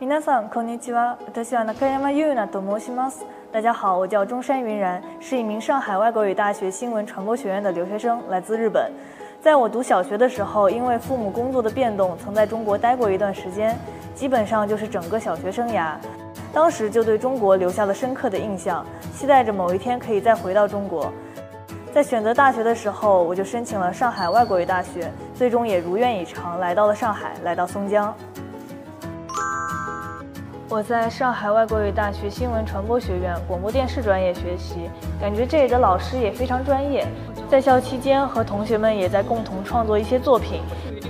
皆さんこんにちは。私は中山優奈と申します。大家好，我叫中山云然，是一名上海外国语大学新闻传播学院的留学生，来自日本。在我读小学的时候，因为父母工作的变动，曾在中国待过一段时间，基本上就是整个小学生涯。当时就对中国留下了深刻的印象，期待着某一天可以再回到中国。在选择大学的时候，我就申请了上海外国语大学，最终也如愿以偿来到了上海，来到松江。 我在上海外国语大学新闻传播学院广播电视专业学习，感觉这里的老师也非常专业。在校期间和同学们也在共同创作一些作品，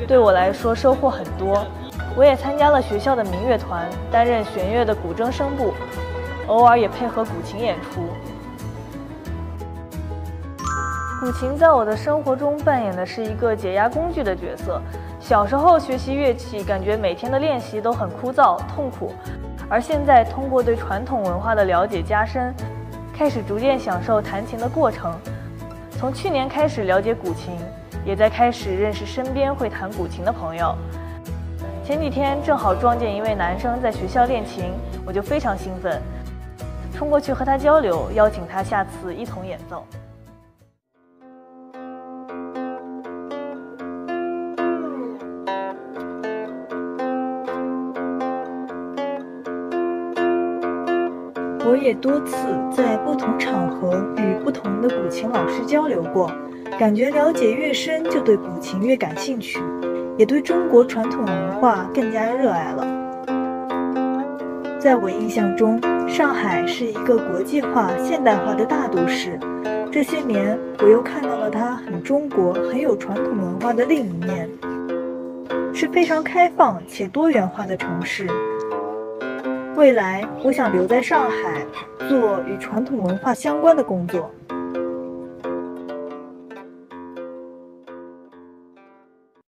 对我来说收获很多。我也参加了学校的民乐团，担任弦乐的古筝声部，偶尔也配合古琴演出。古琴在我的生活中扮演的是一个解压工具的角色。小时候学习乐器，感觉每天的练习都很枯燥痛苦，而现在通过对传统文化的了解加深，开始逐渐享受弹琴的过程。从去年开始了解古琴，也在开始认识身边会弹古琴的朋友。前几天正好撞见一位男生在学校练琴，我就非常兴奋，冲过去和他交流，邀请他下次一同演奏。我也多次在不同场合与不同的古琴老师交流过，感觉了解越深，就对古琴越感兴趣，也对中国传统文化更加热爱了。在我印象中，上海是一个国际化、现代化的大都市。这些年，我又看到了它很中国、很有传统文化的另一面，是非常开放且多元化的城市。未来，我想留在上海，做与传统文化相关的工作。